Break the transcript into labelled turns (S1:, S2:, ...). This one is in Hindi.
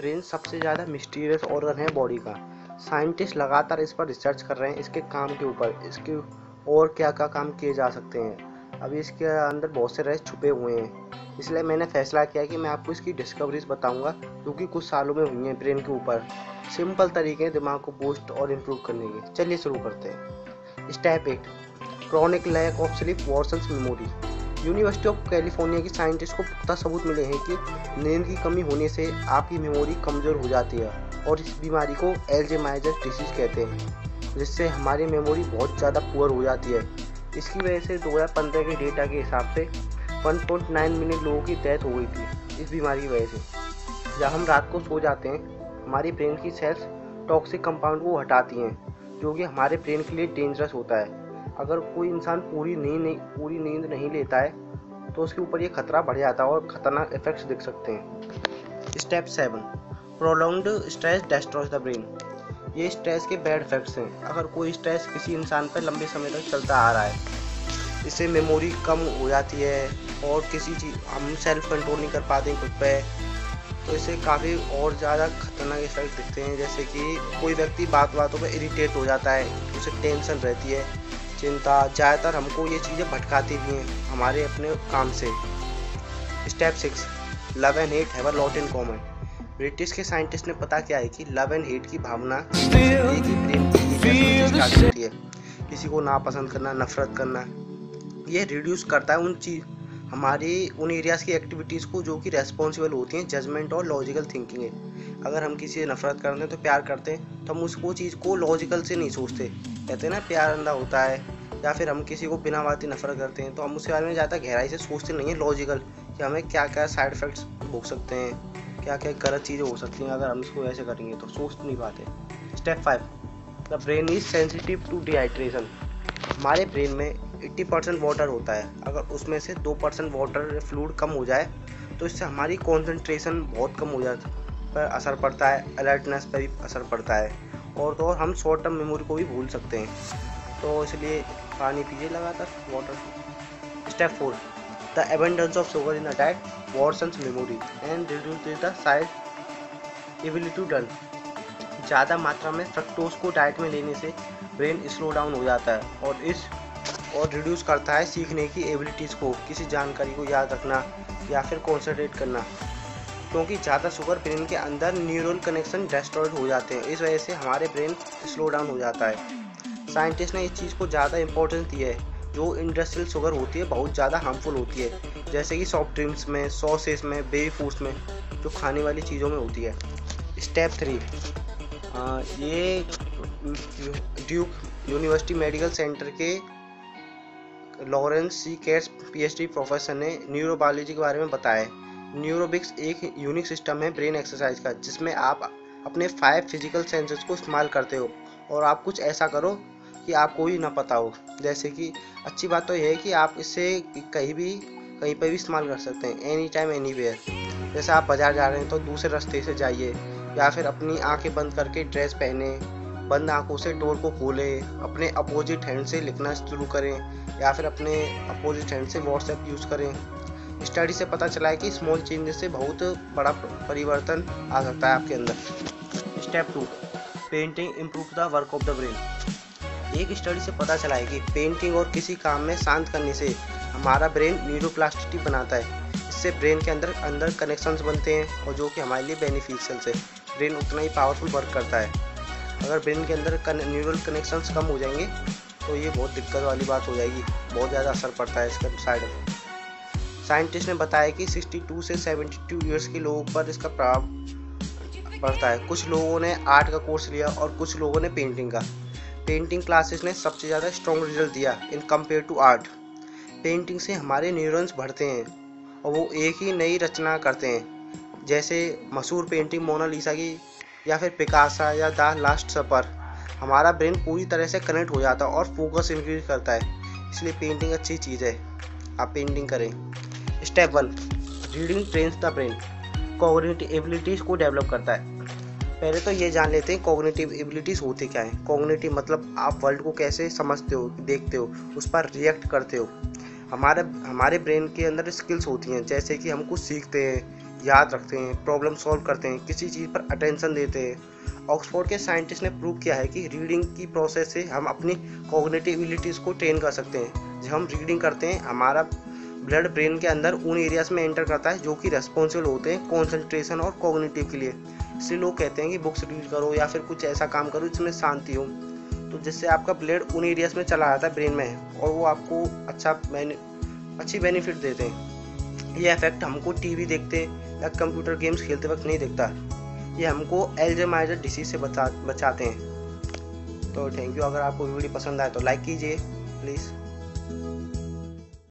S1: ब्रेन सबसे ज़्यादा मिस्टीरियस ऑर्गन है बॉडी का। साइंटिस्ट लगातार इस पर रिसर्च कर रहे हैं इसके काम के ऊपर, इसके और क्या क्या काम किए जा सकते हैं। अभी इसके अंदर बहुत से रहस्य छुपे हुए हैं। इसलिए मैंने फैसला किया कि मैं आपको इसकी डिस्कवरीज बताऊँगा, जो कि कुछ सालों में हुई हैं ब्रेन के ऊपर। सिंपल तरीके हैं दिमाग को बूस्ट और इम्प्रूव करने के। चलिए शुरू करते हैं। Step eight chronic lack of sleep worsens memory university of California की साइंटिस्ट को पुख्ता सबूत मिले हैं कि नींद की कमी होने से आपकी मेमोरी कमज़ोर हो जाती है और इस बीमारी को एल्जेमाइजर डिसीज कहते हैं, जिससे हमारी मेमोरी बहुत ज़्यादा पुअर हो जाती है। इसकी वजह से 2015 के डेटा के हिसाब से 1.9 मिलियन लोगों की डेथ हो गई थी इस बीमारी की वजह से। जब हम रात को सो जाते हैं, हमारी ब्रेन की सेल्स टॉक्सिक कंपाउंड को हटाती हैं, जो कि हमारे ब्रेन के लिए डेंजरस होता है। अगर कोई इंसान पूरी नींद नहीं, पूरी नींद नहीं लेता है तो उसके ऊपर ये खतरा बढ़ जाता है और ख़तरनाक इफेक्ट्स दिख सकते हैं। Step seven prolonged stress destroy the brain ये स्ट्रेस के बैड इफेक्ट्स हैं। अगर कोई स्ट्रेस किसी इंसान पर लंबे समय तक चलता आ रहा है, इससे मेमोरी कम हो जाती है और किसी चीज़, हम सेल्फ कंट्रोल नहीं कर पाते खुद पे तो इससे काफ़ी और ज़्यादा खतरनाक इफ़ेक्ट दिखते हैं। जैसे कि कोई व्यक्ति बात बातों पर इरिटेट हो जाता है, उसे टेंशन रहती है चिंता ज़्यादातर हमको ये चीज़ें भटकाती भी हैं हमारे अपने काम से। Step six love and hate have a lot in common British के साइंटिस्ट ने पता क्या है कि लव एंड हेट की भावना एक ही प्रेम की होती है। किसी को नापसंद करना नफरत करना ये रिड्यूस करता है उन चीज़ हमारी उन एरियाज़ की एक्टिविटीज़ को जो कि रेस्पॉन्सिबल होती हैं जजमेंट और लॉजिकल थिंकिंग है। अगर हम किसी से नफरत करते हैं तो प्यार करते हैं। तो हम उसको चीज़ को लॉजिकल से नहीं सोचते। कहते हैं ना, प्यार अंधा होता है, या फिर हम किसी को बिना बात ही नफरत करते हैं तो हम उसके बारे में ज़्यादा गहराई से सोचते नहीं हैं लॉजिकल कि हमें क्या क्या साइड इफ़ेक्ट्स भोग सकते हैं क्या क्या गलत चीज़ें हो सकती हैं, अगर हम इसको ऐसे करेंगे तो सोच नहीं पाते। Step five the brain is sensitive to dehydration हमारे ब्रेन में 80 परसेंट वाटर होता है। अगर उसमें से दो परसेंट वाटर फ्लूड कम हो जाए तो इससे हमारी कॉन्सेंट्रेशन बहुत कम हो जाती पर असर पड़ता है अलर्टनेस पर भी असर पड़ता है। और तो और हम शॉर्ट टर्म मेमोरी को भी भूल सकते हैं। तो इसलिए पानी पीजिए लगातार water step four the abundance of sugar in a diet worsens memory and reduce the side ability to done ज़्यादा मात्रा में फ्रक्टोज को डाइट में लेने से ब्रेन स्लो डाउन हो जाता है और इस और रिड्यूस करता है सीखने की एबिलिटीज़ को। किसी जानकारी को याद रखना या फिर कॉन्सेंट्रेट करना। क्योंकि ज़्यादा शुगर ब्रेन के अंदर न्यूरल कनेक्शन डिस्ट्रॉयड हो जाते हैं। इस वजह से हमारे ब्रेन स्लो डाउन हो जाता है। साइंटिस्ट ने इस चीज़ को ज़्यादा इंपॉर्टेंस दी है। जो इंडस्ट्रियल शुगर होती है, बहुत ज़्यादा हार्मफुल होती है। जैसे कि सॉफ्ट ड्रिंक्स में सॉसेस में बेबी फूड्स में, जो खाने वाली चीज़ों में होती है। स्टेप थ्री ये ड्यूक यूनिवर्सिटी मेडिकल सेंटर के Lawrence C Katz PhD professor ने न्यूरोबायोलॉजी के बारे में बताया न्यूरोबिक्स एक यूनिक सिस्टम है ब्रेन एक्सरसाइज का, जिसमें आप अपने फाइव फ़िज़िकल सेंसेस को इस्तेमाल करते हो और आप कुछ ऐसा करो कि आपको ही ना पता हो। जैसे कि, अच्छी बात तो यह है कि आप इसे कहीं भी, कहीं पर भी इस्तेमाल कर सकते हैं एनी टाइम एनी वेयर जैसे आप बाज़ार जा रहे हैं तो दूसरे रास्ते से जाइए या फिर अपनी आँखें बंद करके ड्रेस पहने, बंद आँखों से डोर को खोले, अपने अपोजिट हैंड से लिखना शुरू करें, या फिर अपने अपोजिट हैंड से व्हाट्सएप यूज़ करें। स्टडी से पता चला है कि स्मॉल चेंजेस से बहुत बड़ा परिवर्तन आ सकता है आपके अंदर। Step two painting improve the work of the brain एक स्टडी से पता चला है कि पेंटिंग और किसी काम में शांत करने से हमारा ब्रेन न्यूरोप्लास्टिसिटी बनाता है। इससे ब्रेन के अंदर अंदर कनेक्शंस बनते हैं और जो कि हमारे लिए बेनिफिशियल है। ब्रेन उतना ही पावरफुल वर्क करता है। अगर ब्रेन के अंदर न्यूरल कनेक्शंस कम हो जाएँगे तो ये बहुत दिक्कत वाली बात हो जाएगी। बहुत ज़्यादा असर पड़ता है इसका साइड में। साइंटिस्ट ने बताया कि 62 से 72 ईयर्स के लोगों पर इसका प्रभाव पड़ता है। कुछ लोगों ने आर्ट का कोर्स लिया और कुछ लोगों ने पेंटिंग का। पेंटिंग क्लासेस ने सबसे ज़्यादा स्ट्रॉन्ग रिज़ल्ट दिया in compare to art painting से हमारे न्यूरॉन्स बढ़ते हैं और वो एक ही नई रचना करते हैं। जैसे मशहूर पेंटिंग मोनालिसा की या फिर पिकासा या द लास्ट सपर हमारा ब्रेन पूरी तरह से कनेक्ट हो जाता है और फोकस इंक्रीज करता है। इसलिए पेंटिंग अच्छी चीज़ है। आप पेंटिंग करें। Step one reading trains the brain cognitive abilities को डेवलप करता है। पहले तो ये जान लेते हैं कॉग्निटिव एबिलिटीज़ होते क्या हैं। कॉग्निटिव मतलब आप वर्ल्ड को कैसे समझते हो, देखते हो, उस पर रिएक्ट करते हो। हमारे हमारे ब्रेन के अंदर स्किल्स होती हैं, जैसे कि हम कुछ सीखते हैं याद रखते हैं प्रॉब्लम सॉल्व करते हैं, किसी चीज़ पर अटेंशन देते हैं। ऑक्सफोर्ड के साइंटिस्ट ने प्रूव किया है कि रीडिंग की प्रोसेस से हम अपनी कॉग्निटिविलिटीज़ को ट्रेन कर सकते हैं। जब हम रीडिंग करते हैं, हमारा ब्लड ब्रेन के अंदर उन एरियाज़ में एंटर करता है जो कि रेस्पॉन्सिबल होते हैं कॉन्सेंट्रेशन और कॉग्निटिव के लिए। इसलिए लोग कहते हैं कि बुक्स रीड करो या फिर कुछ ऐसा काम करो जिसमें शांति हो। तो जिससे आपका ब्लड उन एरियाज़ में चला जाता है ब्रेन में और वो आपको अच्छा अच्छी बेनिफिट देते हैं। ये इफ़ेक्ट हमको टीवी देखते या कंप्यूटर गेम्स खेलते वक्त नहीं दिखता। ये हमको एल्जेमाइजर डिसीज से बचा, बचाते हैं। तो थैंक यू अगर आपको वीडियो पसंद आए तो लाइक कीजिए प्लीज़